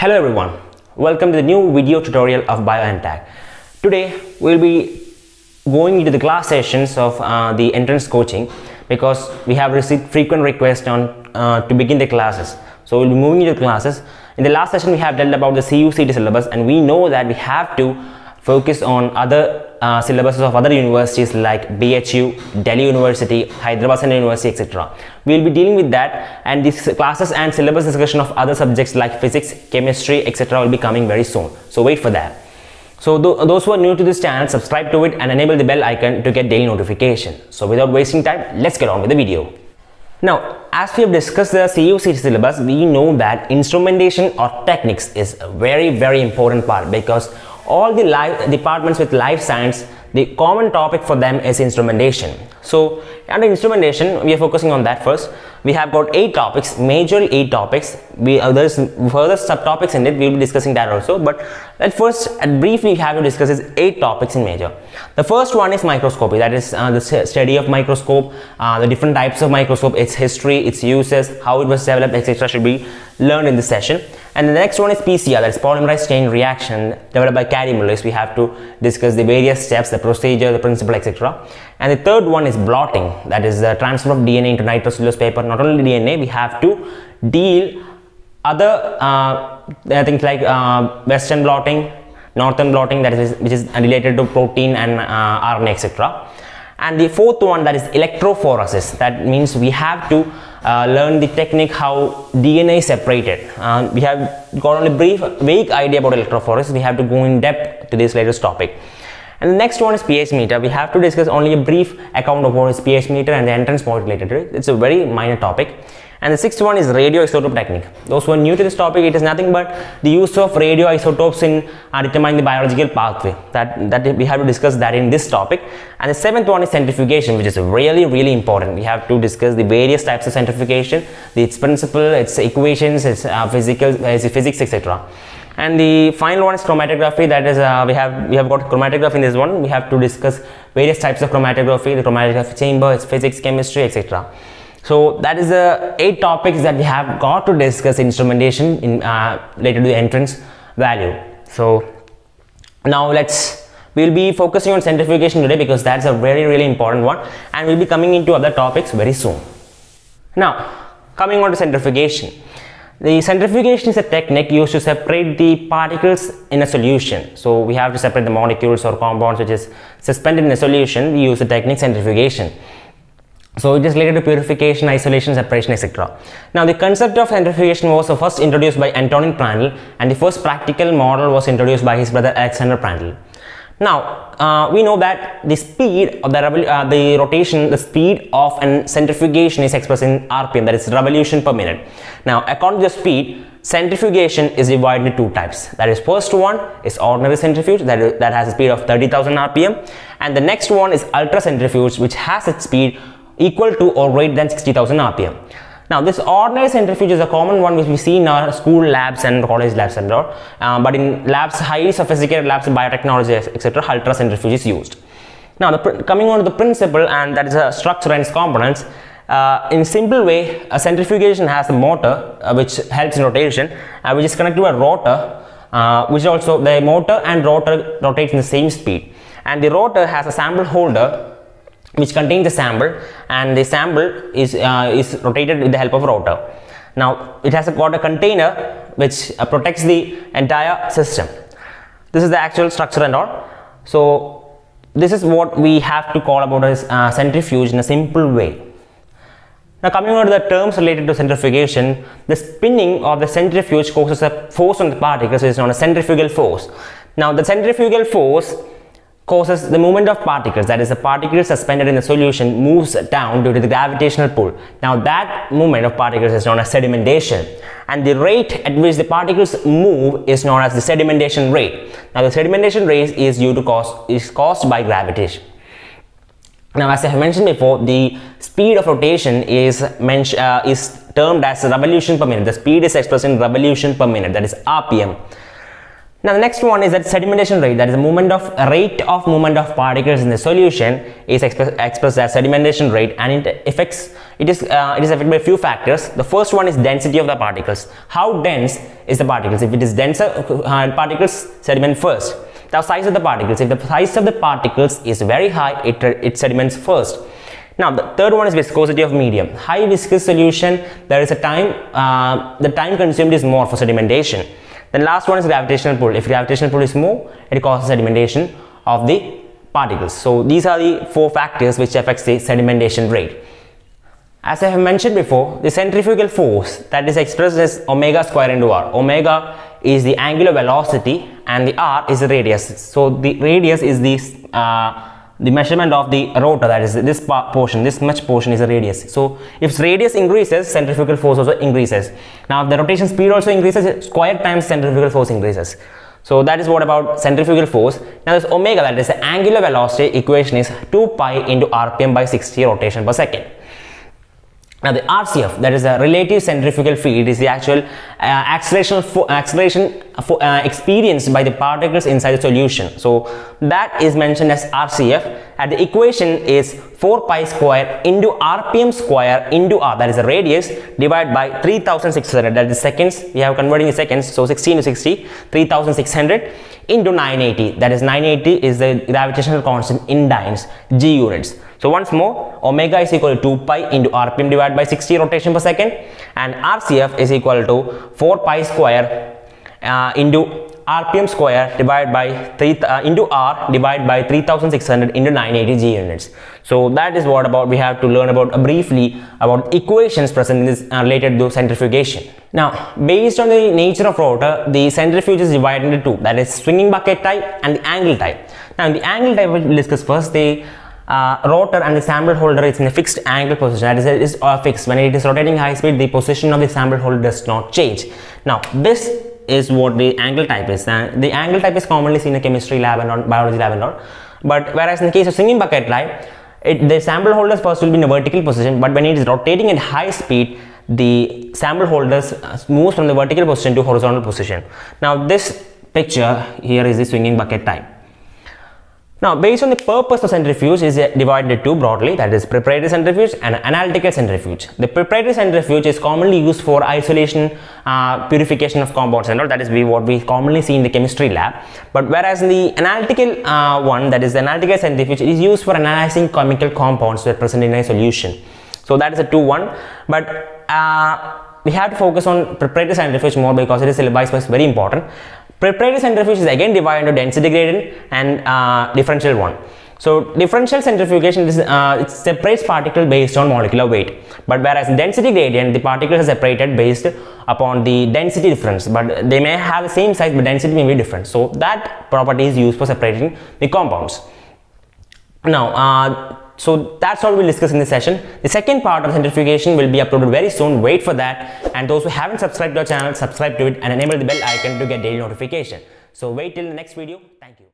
Hello everyone, welcome to the new video tutorial of BIO EntAc. Today we'll be going into the class sessions of uh, the entrance coaching because we have received frequent requests on uh, to begin the classes. So we'll be moving into classes. In the last session we have dealt about the CUCET syllabus and we know that we have to focus on other uh, syllabuses of other universities like BHU, Delhi University, Hyderabad Central University, etc. We will be dealing with that and these classes and syllabus discussion of other subjects like physics, chemistry, etc. will be coming very soon. So wait for that. So th those who are new to this channel, subscribe to it and enable the bell icon to get daily notification. So without wasting time, let's get on with the video. Now, as we have discussed the CUCET syllabus, we know that instrumentation or techniques is a very, very important part because all the departments with life science the common topic for them is instrumentation so under instrumentation we are focusing on that first. We have got eight topics major eight topics. We uh, there's further subtopics in it. We'll be discussing that also. But at first and briefly have to discuss is eight topics in major. The first one is microscopy. That is uh, the study of microscope uh, the different types of microscope its history its uses how it was developed etc should be learned in this session. And the next one is PCR, that is polymerase chain reaction developed by Kary Mullis. We have to discuss the various steps, the procedure, the principle, etc. And the third one is blotting, that is the transfer of DNA into nitrocellulose paper. Not only DNA, we have to deal other uh, things like uh, western blotting, northern blotting, that is which is related to protein and uh, RNA, etc. And the fourth one that is electrophoresis. That means we have to uh, learn the technique how DNA is separated. Uh, we have got only brief, vague idea about electrophoresis. We have to go in depth to this latest topic. And the next one is pH meter. We have to discuss only a brief account of what is pH meter and the entrance point related it. It's a very minor topic. And the sixth one is radioisotope technique. Those who are new to this topic, it is nothing but the use of radioisotopes in uh, determining the biological pathway. That, that we have to discuss that in this topic. And the seventh one is centrifugation, which is really, really important. We have to discuss the various types of centrifugation, its principle, its equations, its uh, physical, its physics, etc and the final one is chromatography that is uh, we have we have got chromatography in this one we have to discuss various types of chromatography the chromatography chamber its physics chemistry etc so that is the eight topics that we have got to discuss instrumentation in uh, related to the entrance value. So now let's we'll be focusing on centrifugation today because that's a very really important one and we'll be coming into other topics very soon. Now coming on to centrifugation. The centrifugation is a technique used to separate the particles in a solution. So we have to separate the molecules or compounds which is suspended in a solution. We use the technique centrifugation. So it is related to purification, isolation, separation, etc. Now the concept of centrifugation was first introduced by Antonin Prandtl and the first practical model was introduced by his brother Alexander Prandtl. Now uh, we know that the speed of the, uh, the rotation, the speed of an centrifugation is expressed in RPM that is revolution per minute. Now according to the speed, centrifugation is divided into two types. That is first one is ordinary centrifuge that, that has a speed of 30,000 RPM and the next one is ultra centrifuge which has its speed equal to or greater than 60,000 RPM. Now this ordinary centrifuge is a common one which we see in our school labs and college labs and all. Uh, but in labs, highly sophisticated labs biotechnology etc. ultra centrifuge is used. Now the, coming on to the principle and that is a structure and its components. Uh, in simple way, a centrifugation has a motor uh, which helps in rotation uh, which is connected to a rotor uh, which also the motor and rotor rotates in the same speed and the rotor has a sample holder which contains the sample and the sample is uh, is rotated with the help of rotor now it has got a container which uh, protects the entire system. This is the actual structure and all. So this is what we have to call about as uh, centrifuge in a simple way. Now coming on to the terms related to centrifugation, the spinning of the centrifuge causes a force on the particles which is known as centrifugal force. Now the centrifugal force causes the movement of particles that is the particles suspended in the solution moves down due to the gravitational pull. Now that movement of particles is known as sedimentation and the rate at which the particles move is known as the sedimentation rate. Now the sedimentation rate is due to cause is caused by gravitation. Now as i have mentioned before the speed of rotation is uh, is termed as revolution per minute. The speed is expressed in revolution per minute that is rpm now the next one is that sedimentation rate that is the movement of rate of movement of particles in the solution is express, expressed as sedimentation rate and it affects it is uh, it is affected by a few factors. The first one is density of the particles. How dense is the particles? If it is denser uh, particles sediment first. The size of the particles. If the size of the particles is very high it, it sediments first. Now the third one is viscosity of medium. High viscous solution there is a time uh, the time consumed is more for sedimentation then last one is gravitational pull if gravitational pull is more it causes sedimentation of the particles so these are the four factors which affects the sedimentation rate as I have mentioned before, the centrifugal force that is expressed as omega square into r. Omega is the angular velocity and the r is the radius. So the radius is the uh, the measurement of the rotor that is this portion this much portion is the radius. So if radius increases centrifugal force also increases. Now if the rotation speed also increases square times centrifugal force increases. So that is what about centrifugal force. Now this omega that is the angular velocity equation is 2 pi into rpm by 60 rotation per second now the RCF, that is a relative centrifugal field, is the actual uh, acceleration acceleration uh, experienced by the particles inside the solution. So that is mentioned as RCF. And the equation is 4 pi square into RPM square into R, that is the radius, divided by 3600, that is seconds. We have converting in seconds, so 16 to 60, 3600 into 980, that is 980 is the gravitational constant in dynes, G units. So once more, omega is equal to 2 pi into rpm divided by 60 rotation per second and RCF is equal to 4 pi square uh, into rpm square divided by 3 uh, into r divided by 3600 into 980 g units. So that is what about we have to learn about uh, briefly about equations present in this uh, related to centrifugation. Now based on the nature of rotor the centrifuge is divided into two that is swinging bucket type and the angle type. Now the angle type we'll discuss first. The uh, rotor and the sample holder is in a fixed angle position. That is, is uh, fixed. When it is rotating high speed the position of the sample holder does not change. Now this is what the angle type is. Uh, the angle type is commonly seen in chemistry lab and on biology lab and all. But whereas in the case of swinging bucket type it, the sample holder first will be in a vertical position. But when it is rotating at high speed the sample holders uh, moves from the vertical position to horizontal position. Now this picture here is the swinging bucket type now, based on the purpose of centrifuge is divided into two broadly that is preparatory centrifuge and analytical centrifuge. The preparatory centrifuge is commonly used for isolation, uh, purification of compounds and all that is what we commonly see in the chemistry lab. But whereas in the analytical uh, one that is the analytical centrifuge is used for analyzing chemical compounds that are present in a solution. So that is a 2-1 but uh, we have to focus on preparatory centrifuge more because it is syllabus wise very important Preparatory centrifuge is again divided into density gradient and uh, differential one. So differential centrifugation is uh, it separates particle based on molecular weight. But whereas density gradient, the particles are separated based upon the density difference. But they may have the same size, but density may be different. So that property is used for separating the compounds. Now, uh, so that's all we'll discuss in this session. The second part of centrifugation will be uploaded very soon. Wait for that. And those who haven't subscribed to our channel, subscribe to it and enable the bell icon to get daily notification. So wait till the next video. Thank you.